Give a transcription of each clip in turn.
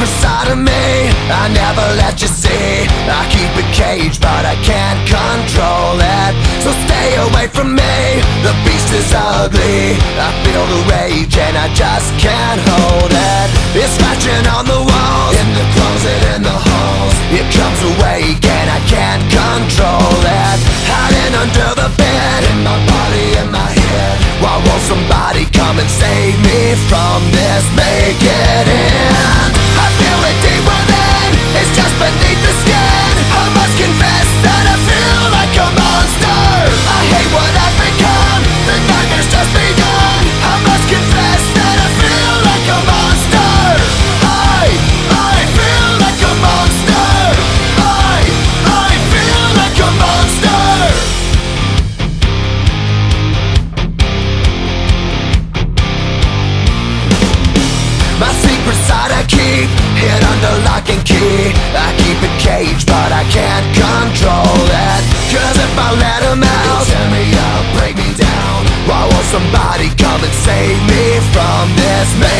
secret side of me. I never let you see. I keep it caged but I can't control it. So stay away from me. The beast is ugly. I feel the rage and I just can't hold it. It's scratching on the walls. In the closet, in the halls. It comes awake Hid under lock and key. I keep it caged but I can't control it Cause if I let him out He'll tear me up, break me down. Why won't somebody come and save me from this? Make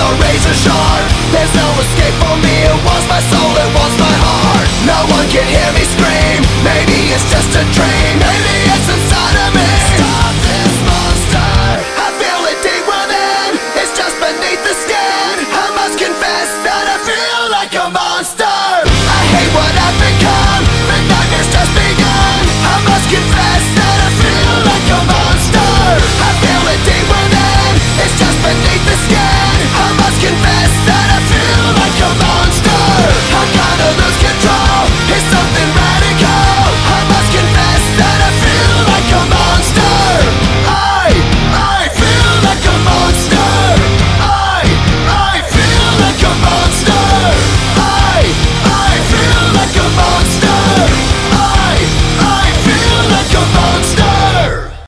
Are razor sharp. There's no escape for me. It wants my soul, it wants my heart. No one can hear me scream. Maybe it's just a dream. Maybe